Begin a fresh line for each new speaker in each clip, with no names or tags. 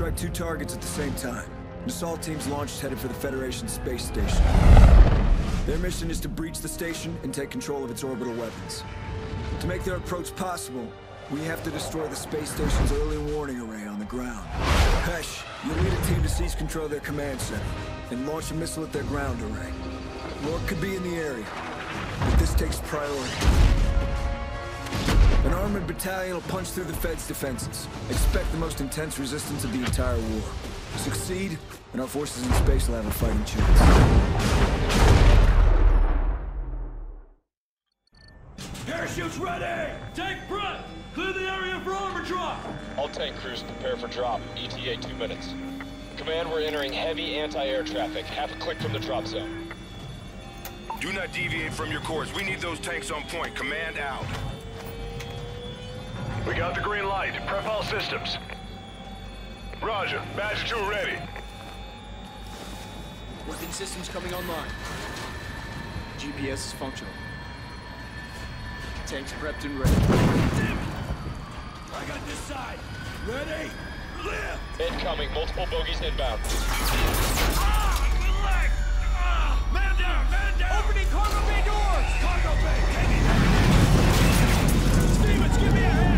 strike two targets at the same time. An assault team's launched headed for the Federation space station. Their mission is to breach the station and take control of its orbital weapons. To make their approach possible, we have to destroy the space station's early warning array on the ground. Hesh, you lead a team to seize control of their command center and launch a missile at their ground array. Rorke could be in the area, but this takes priority. An armored battalion will punch through the Fed's defenses. Expect the most intense resistance of the entire war. Succeed, and our forces in space will have a fighting chance.
Parachutes ready! Take front! Clear the area for armor drop!
All tank crews prepare for drop. ETA two minutes. Command, we're entering heavy anti-air traffic. Half a click from the drop zone.
Do not deviate from your course. We need those tanks on point. Command out.
We got the green light. Prep all systems. Roger. Badger 2 ready.
Working systems coming online. GPS is functional. Tanks prepped and ready. Damn it!
I got this side! Ready? Lift!
Incoming, multiple bogies inbound.
Ah! My leg! Ah! Man down! Man down! Opening cargo bay doors! Cargo bay! Heavy! Stevens, give me a hand!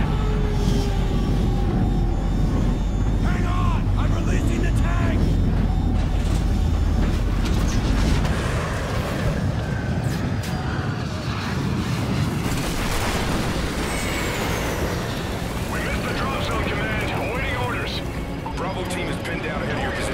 Team is pinned down ahead of your position.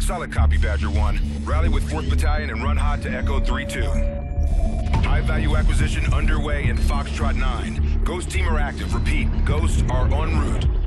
Solid copy, Badger 1. Rally with 4th Battalion and run hot to Echo 3-2. High-value acquisition underway in Foxtrot 9. Ghost team are active. Repeat, ghosts are en route.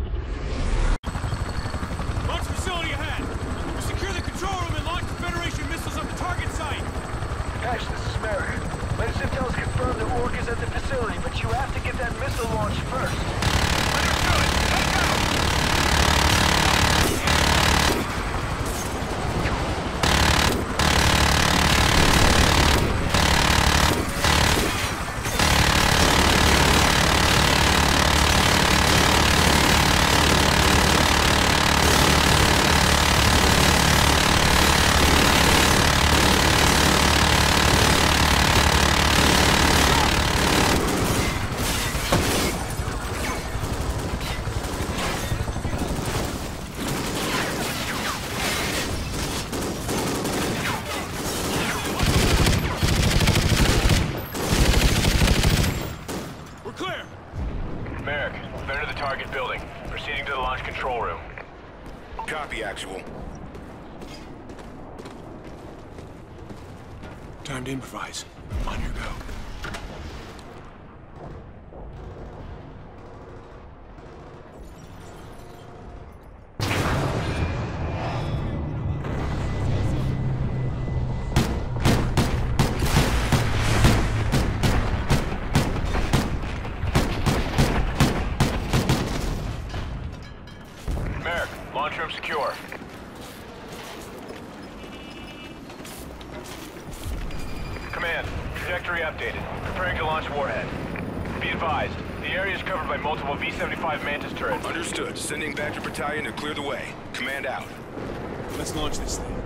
To
the target building. Proceeding to the launch control room.
Copy, actual.
Time to improvise. On your go.
Trajectory updated. Preparing to launch warhead. Be advised, the area is covered by multiple V-75 Mantis turrets.
Understood. Sending Badger Battalion to clear the way. Command out.
Let's launch this thing.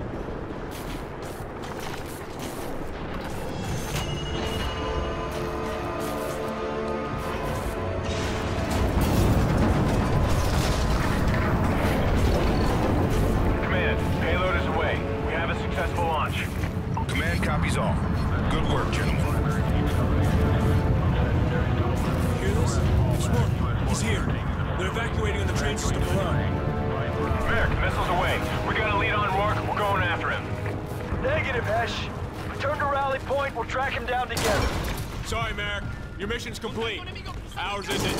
Your mission's complete. Ours isn't.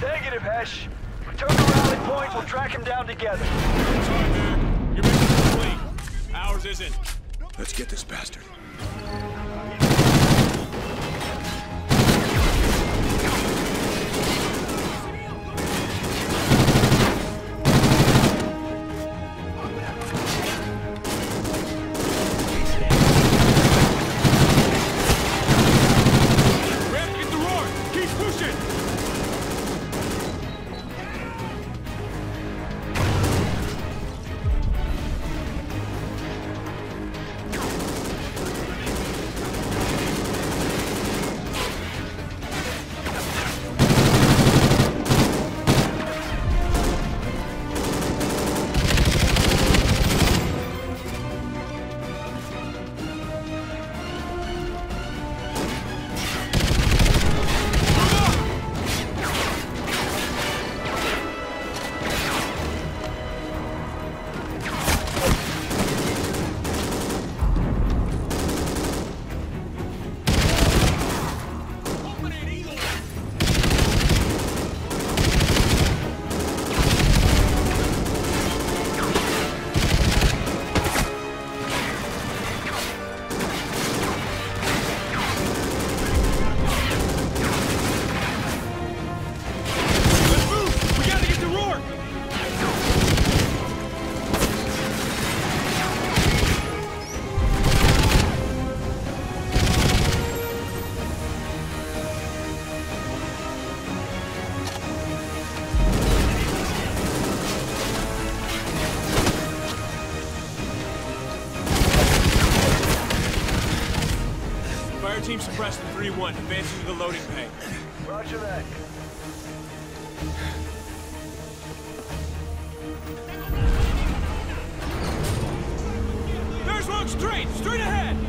Negative, Hesh. Return to rally point. We'll track him down together.
Your mission's complete. Ours isn't.
Let's get this bastard.
Express 3-1, advancing to the loading bay.
Roger that.
There's one straight! Straight ahead!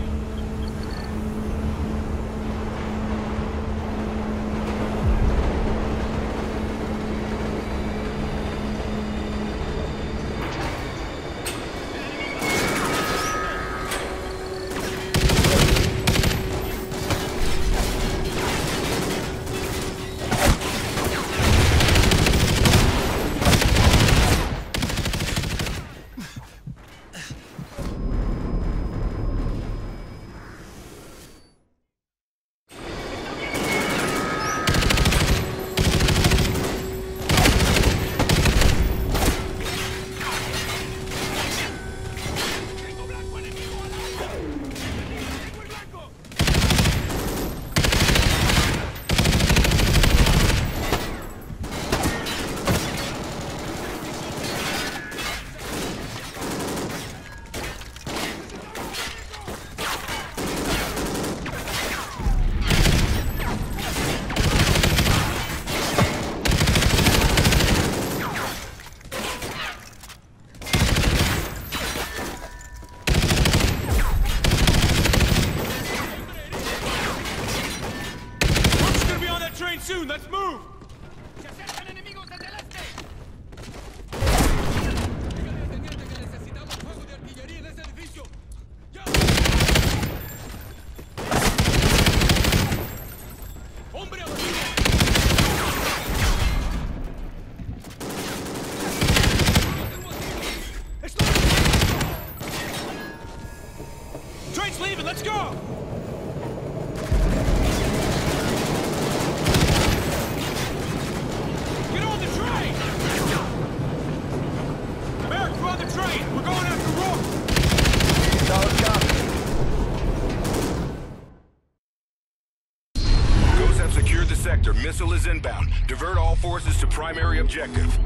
Missile is inbound. Divert all forces to primary objective.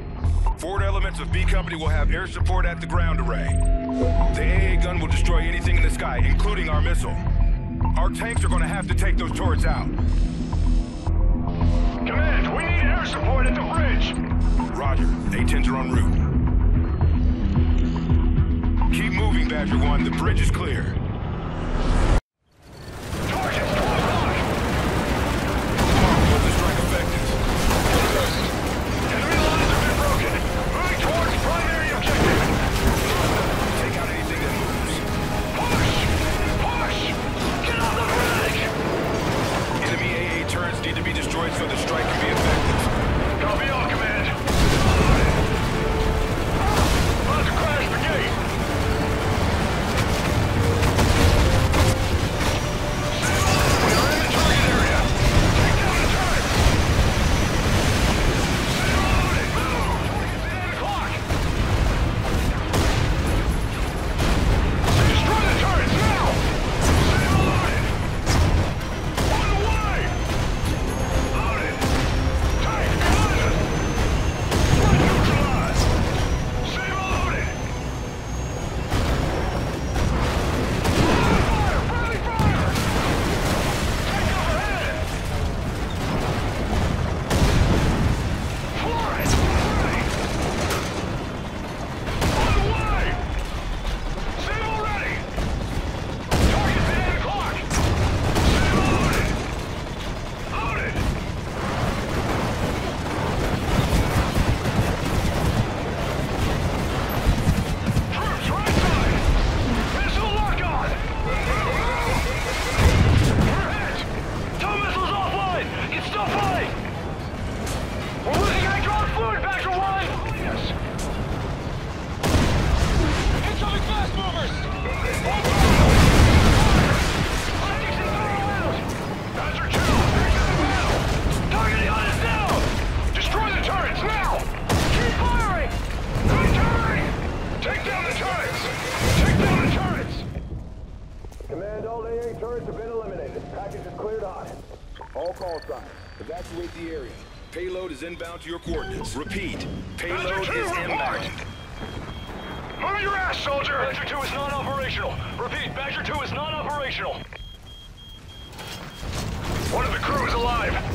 Forward elements of B Company will have air support at the ground array. The AA gun will destroy anything in the sky, including our missile. Our tanks are gonna have to take those turrets out.
Command, we need air support at the bridge!
Roger. A-10s are en route. Keep moving, Badger 1. The bridge is clear.
inbound
to your coordinates. Repeat, payload is inbound.
Move your ass, soldier! Badger 2 is non-operational. Repeat, Badger 2 is non-operational. One of the crew is alive.